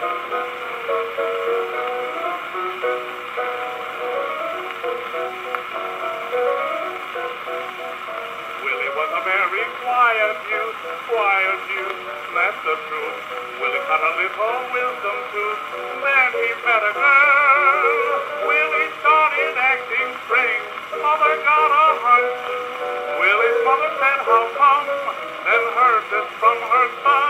Willie was a very quiet youth, quiet youth, that's the truth. Willie cut a little wisdom tooth, then he met a girl. Willie started acting strange, mother got a hunch. Willie's mother said, how come? Then heard this from her son.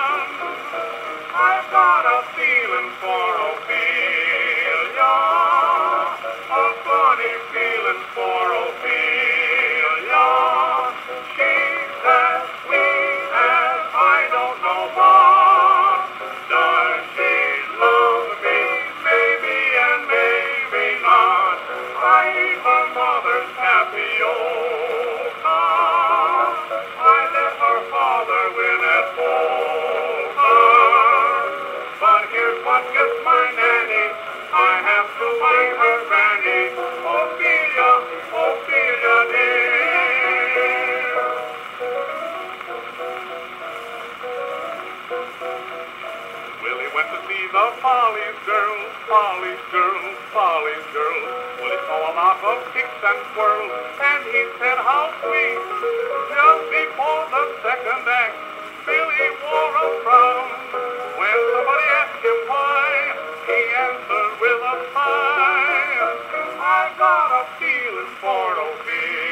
Tapioca. I let her father win at poker. But here's what gets my nanny. I have to find her granny. Dear. Willie went to see the Follies girls, Follies girls, Follies girls hallmark of kicks and twirls, and he said how sweet. Just before the second act, Billy wore a frown. When somebody asked him why, he answered with a sigh, I got a feeling for no fear.